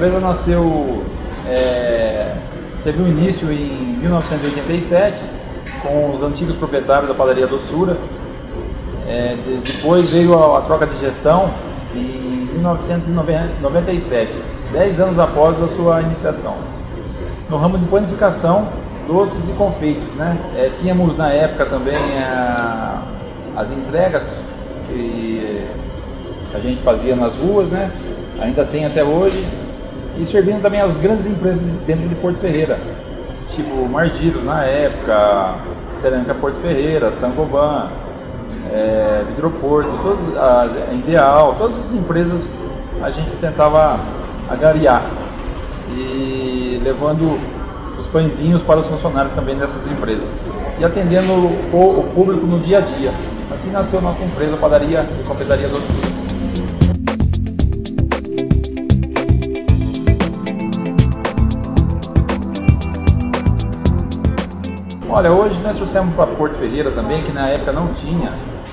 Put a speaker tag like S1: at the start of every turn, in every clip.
S1: empresa nasceu, é, teve um início em 1987 com os antigos proprietários da padaria Doçura. É, de, depois veio a, a, troca de gestão em 1997, 10 anos após a sua iniciação. No ramo de panificação, doces e confeitos, né? É, tínhamos na época também a, as entregas que a gente fazia nas ruas, né? Ainda tem até hoje. E servindo também as grandes empresas dentro de Porto Ferreira, tipo Margiros na época, Cerâmica Porto Ferreira, Sangoban, é, Vidroporto, todas, a Ideal, todas as empresas a gente tentava agariar. E levando os pãezinhos para os funcionários também dessas empresas. E atendendo o, o público no dia a dia. Assim nasceu nossa empresa, Padaria e Confeitaria do Olha, hoje nós trouxemos para Porto Ferreira também, que na época não tinha,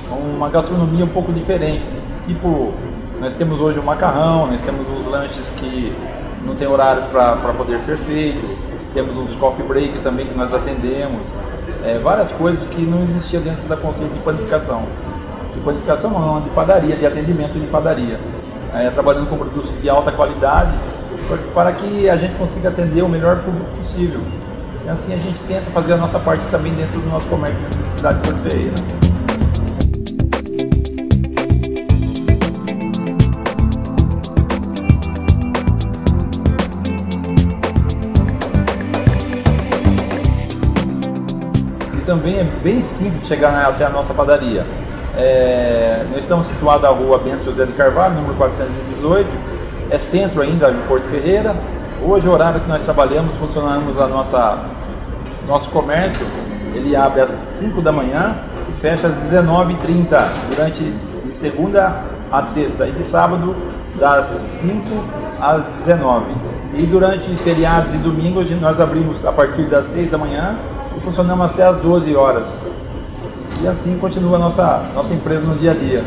S1: uma gastronomia um pouco diferente. Tipo, nós temos hoje o macarrão, nós temos os lanches que não tem horários para poder ser feito, temos os coffee break também que nós atendemos, é, várias coisas que não existia dentro da conceito de panificação. De panificação não, de padaria, de atendimento de padaria. É, trabalhando com produtos de alta qualidade para que a gente consiga atender o melhor público possível. E assim a gente tenta fazer a nossa parte também dentro do nosso comércio da cidade de Porto Ferreira. Também é bem simples chegar até a nossa padaria. É, nós estamos situados na rua Bento José de Carvalho, número 418, é centro ainda em Porto Ferreira. Hoje o horário que nós trabalhamos, funcionamos a nossa nosso comércio, ele abre às 5 da manhã e fecha às 19h30, durante de segunda a sexta e de sábado das 5 às 19 E durante feriados e domingos nós abrimos a partir das 6 da manhã e funcionamos até às 12 horas. E assim continua a nossa, nossa empresa no dia a dia.